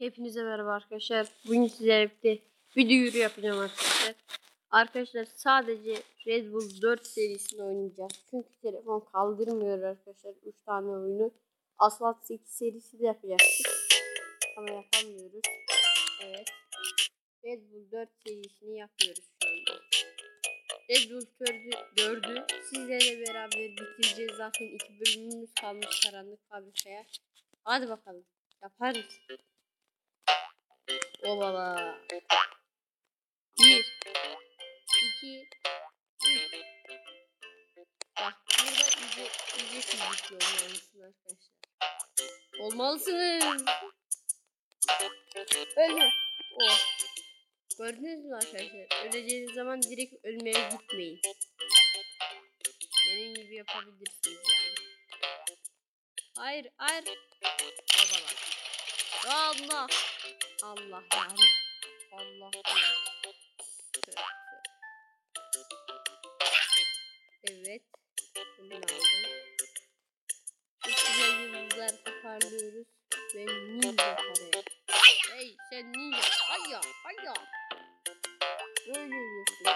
Hepinize merhaba arkadaşlar. Bugün sizlerle birlikte video yürü yapacağım arkadaşlar. Arkadaşlar sadece Red Bull 4 serisini oynayacağız. Çünkü telefon kaldırmıyor arkadaşlar 3 tane oyunu. Asphalt 8 serisi de yapacaktık. Ama yapamıyoruz. Evet. Red Bull 4 serisini yapıyoruz şu anda. Red Bull 4'ü 4'ü sizlerle beraber bitireceğiz. Zaten iki bölümümüz kalmış karanlık fabrikaya. Hadi bakalım. Yaparız. Obala. Bir. iki, Üç. Bak burada iyice, iyice fizikli olmalısın arkadaşlar. Olmalısınız. Ölme. Oh. Gördünüz mü arkadaşlar? Öleceğiniz zaman direkt ölmeye gitmeyin. Benim gibi yapabilirsiniz yani. Hayır, hayır. Allah. Allah yani. Allah ya. Evet. Bunu aldım. Güzel yıldızlar toparlıyoruz. Ve ninja kare. Hey sen ninja. Hayya hayya. Böyle yiyorsun.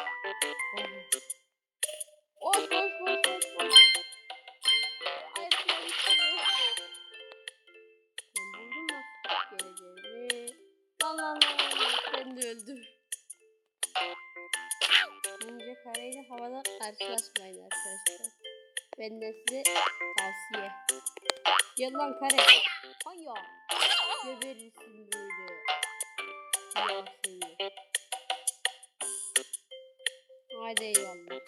Karşılaşmayın arkadaşlar. Benden size tavsiye. Gel lan kare. Hayya. Geberirsin böyle. Ya. Haydi eyvallah.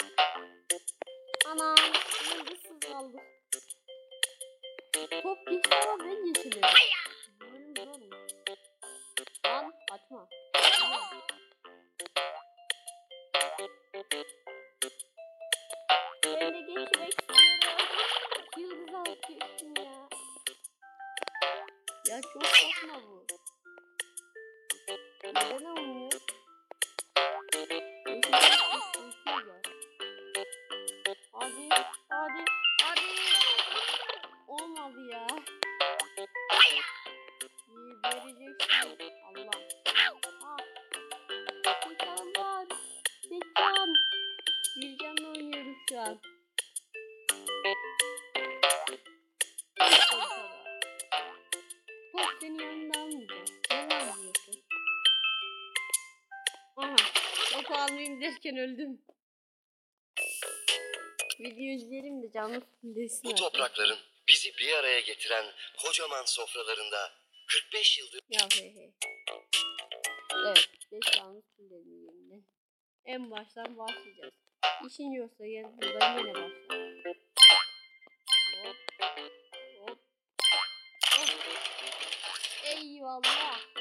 Anam. Yıldızsız kaldık. Top geçti ben geçiyorum. Top almayayım derken öldüm. Video izlerim de canlı desin Bu toprakların bizi bir araya getiren kocaman sofralarında 45 yıldır Ya hey hey. Evet. Beş yanlış dinledim yeniden. En baştan başlayacağız. İşin yoksa gel buradan yine başla. Hop. Hop. Hop. Eyvallah.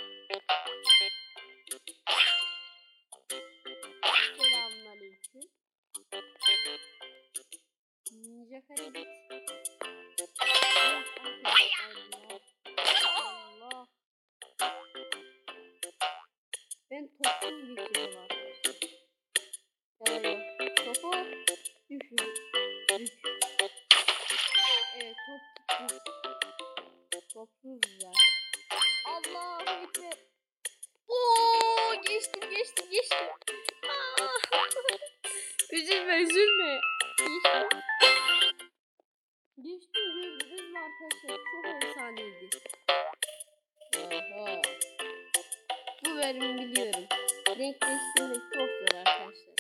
Değiştirmek çok zor arkadaşlar.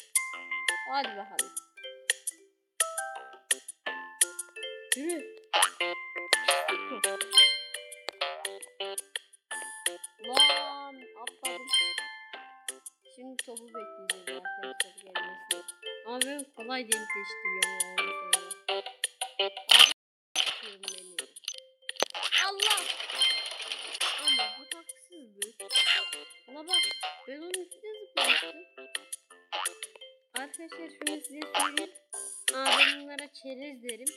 Hadi bakalım. Yürü. Lan atladım. Şimdi topu bekleyeceğiz arkadaşlar gelmesini. Ama ben kolay delik değiştiriyorum yani. Allah! Arkadaşlar şunu size söyleyeyim. Aa, ben bunlara çerez derim.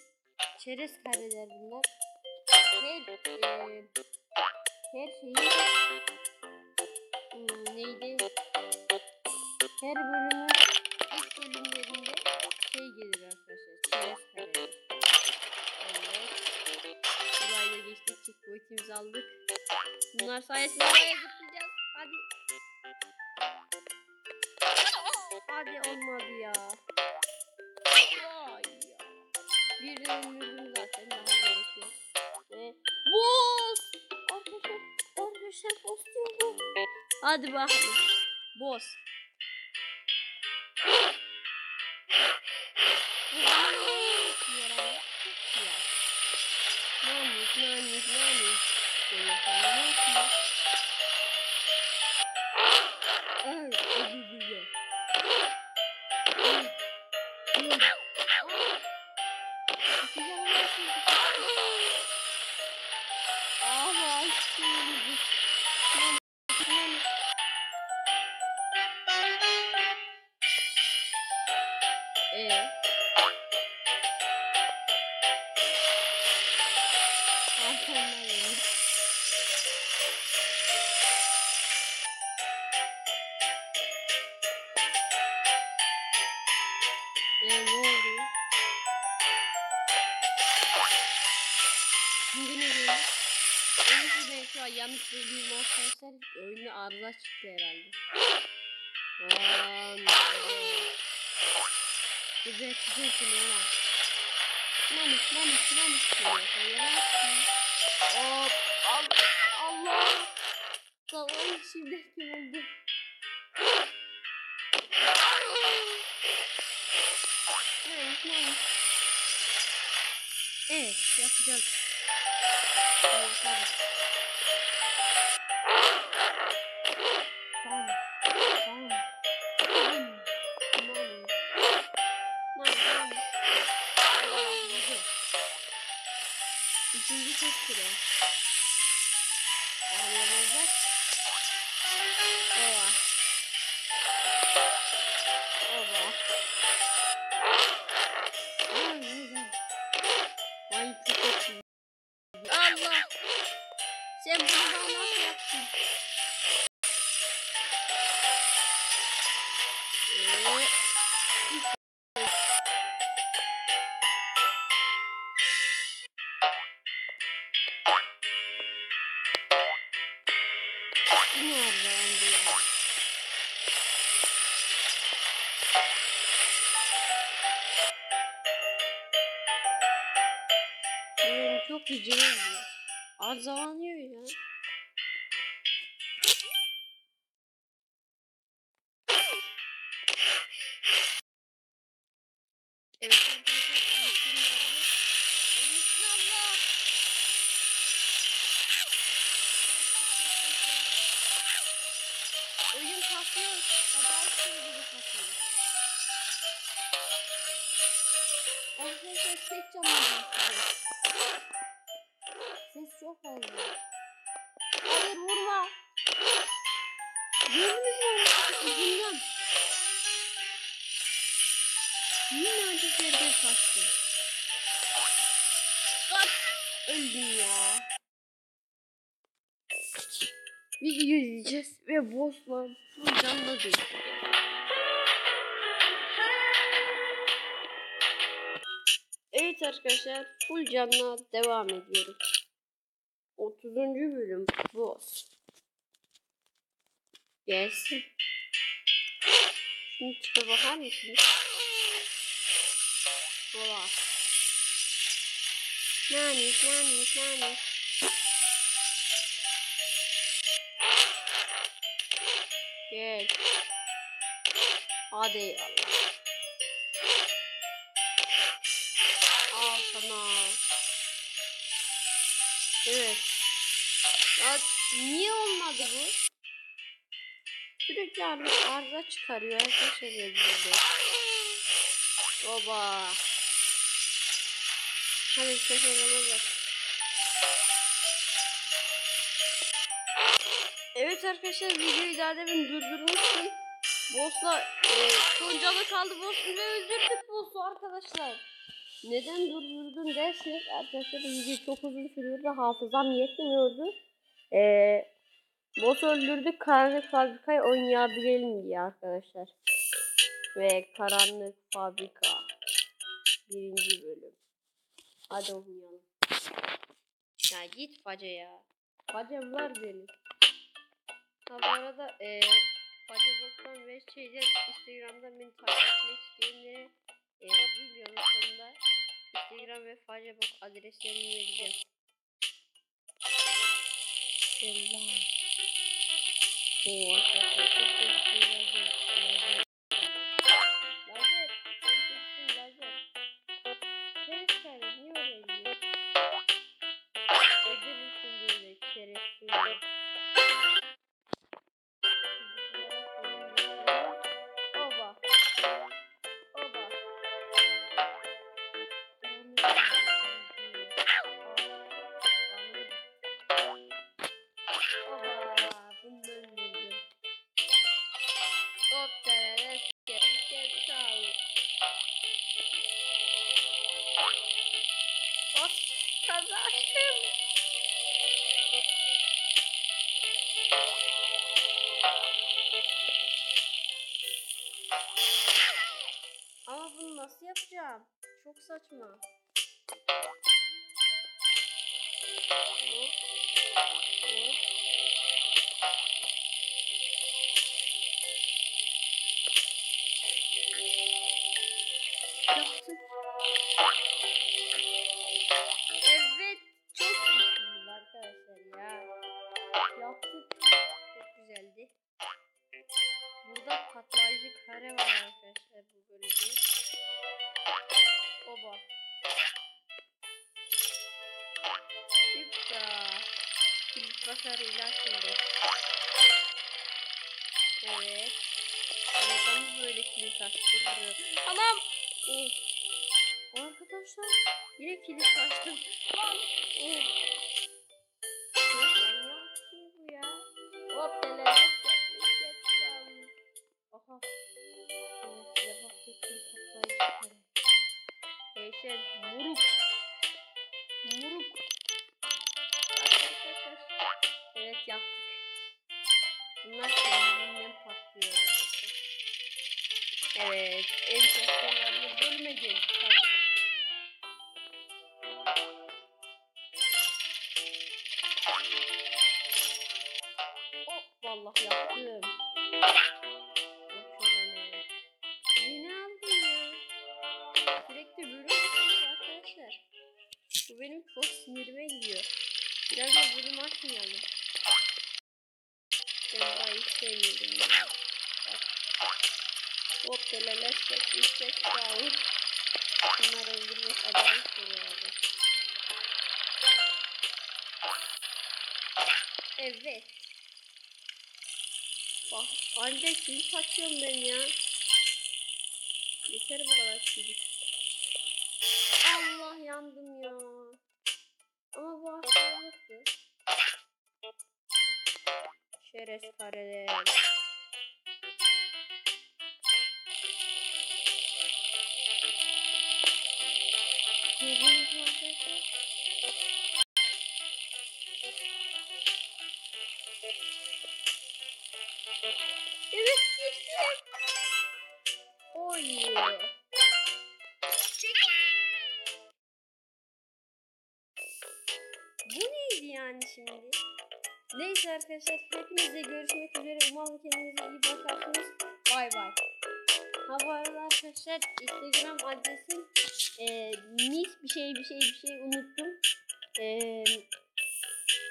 Çerez kareler bunlar. Her, e, her şeyi hmm, neydi? Her bölümün ilk bölümlerinde şey gelir arkadaşlar. Çerez kareler. Evet. Burayı da geçtik. Checkpoint'imizi aldık. Bunlar sayesinde zıplayacağız. Hadi. Hadi olmadı ya. Vay ya. Birini öldürdüm zaten daha gerek yok. Ve boss! Arkadaşlar, arkadaşlar boss diyorum. Hadi bakalım. Boss. Çok güzel. Namus, namus, namus. Söylüyorum arkadaşlar. Oyunda arıza çıktı herhalde. Oluyor? Güzel güzel namus diyor. Sen yavaşsın. Hop al, Allah. Tamam şimdi oldu? Namus namus. Evet yapacağız. Evet. Tamam. Yemezler. Ova. Ova. Ay, güzel. Ay çok kötü. Allah. Sen bunu bana nasıl yaptın? Çok gücüm oluyor. Arızalanıyor ya. Arkadaşlar tek canlı Ses çok fazla. Hayır vurma. Gördünüz mü? Ucundan. Minnacık yerden kaçtı. Kaç. Öldüm ya. Video izleyeceğiz ve boss'la full canlı dövüşeceğiz. Arkadaşlar full canlı devam ediyoruz. 30. bölüm boss. Gelsin. Şimdi çıka bakar mısınız? Baba. Nanis nanis nanis. Gel. Hadi Allah. Al sana. Evet. Ya niye olmadı bu? Sürekli arıza, çıkarıyor arkadaşlar yazıldı. Baba. Hadi sefer alacak. Evet arkadaşlar videoyu daha demin durdurmuştum. Boss'la e, son canı kaldı boss'u ve öldürdük boss'u arkadaşlar. Neden durdurdun derseniz arkadaşlar video çok uzun sürüyordu. Hafızam yetmiyordu. E, boss öldürdük. Karanlık fabrikayı oynayabilelim diye arkadaşlar. Ve karanlık fabrika. Birinci bölüm. Hadi oynayalım. Ya git baca ya. Bacım var benim. Ha bu arada eee Facebook'tan ve şeyden Instagram'dan beni takip etmek isteyenlere eee videonun sonunda Instagram ve Facebook adreslerimi vereceğim. Selam. Oo kazandım. Ama bunu nasıl yapacağım? Çok saçma. Hop. Hop. Evet. Neden böyle kilit açtırıyor? Anam! Oh. Arkadaşlar yine kilit açtım. Lan! Oh. Şey bu ya. Hop neler. Aha. Size bahsettiğim patlayıcı kare. Gençler muruk. Muruk. Evet yaptık. Bunlar arkadaşlar. Evet. En çok sonlarında bölüme geldik. Hop vallahi yaptım. Yine aldım ya. Sürekli bölüm arkadaşlar. Bu benim çok sinirime gidiyor. Biraz da bölüm açmayalım. Ben daha hiç sevmedim ya. Hop delelestek istek sağlık. Bunları öldürmek zor herhalde. Evet. Bak ancak kilit açıyorum ben ya. Yeter bu kadar. Allah yandım ya. Ama bu hastalıktı. Şeref kareler. Evet geçtim. Oy. Bu neydi yani şimdi? Neyse arkadaşlar hepinizle görüşmek üzere. Umarım kendinize iyi bakarsınız. Bay bay. Ha bu arada arkadaşlar Instagram adresim e, mis bir şey bir şey bir şey unuttum. E,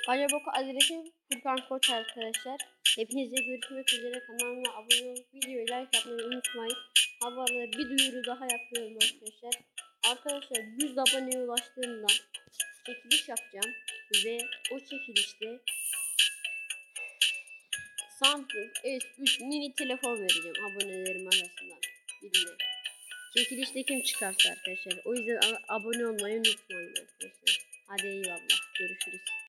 Acabok adresim Furkan Koç arkadaşlar. Hepinizle görüşmek üzere. Kanalıma abone olup videoyu like atmayı unutmayın. Ha bu arada bir duyuru daha yapıyorum arkadaşlar. Arkadaşlar 100 aboneye ulaştığımda çekiliş yapacağım. Ve o çekilişte Samsung S3 mini telefon vereceğim abonelerim arasından birine. Çekilişte kim çıkarsa arkadaşlar. O yüzden abone olmayı unutmayın arkadaşlar. Hadi eyvallah. Görüşürüz.